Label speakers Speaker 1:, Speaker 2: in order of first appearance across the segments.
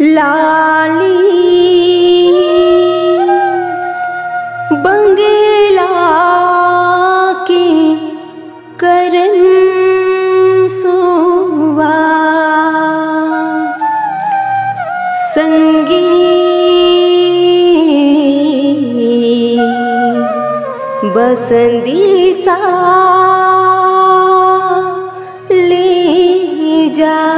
Speaker 1: लाली। बंगला के करन सोवा। संगी बसंदी सा ले जा।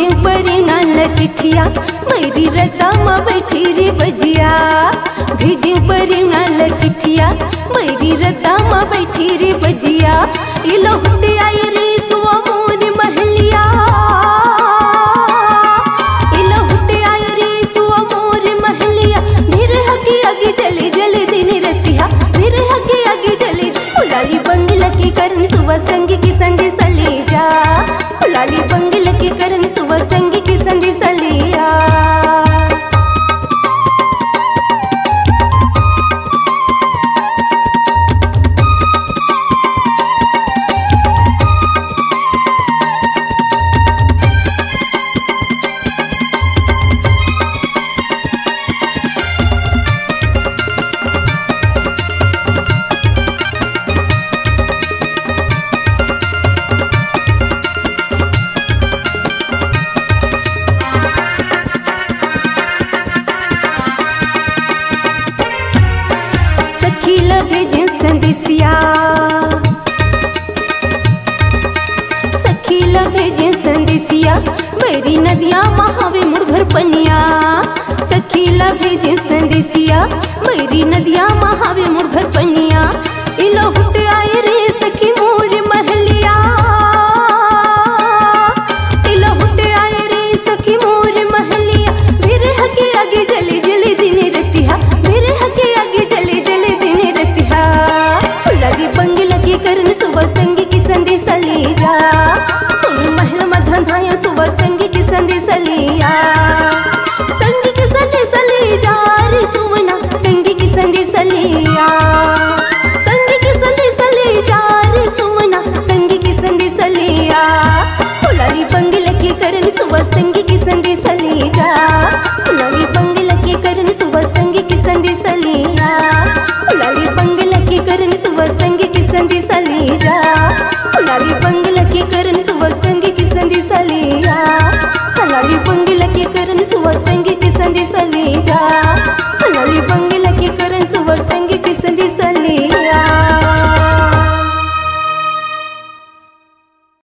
Speaker 1: हाँ भेजे परिमल चिठिया मेरी रता माँ बैठी रे बजिया। भेजे परिमल चिठिया मेरी रता माँ बैठी रे बजिया। ये लौट भेजे संग की संग सलिया। जा। लारी बंगला के करन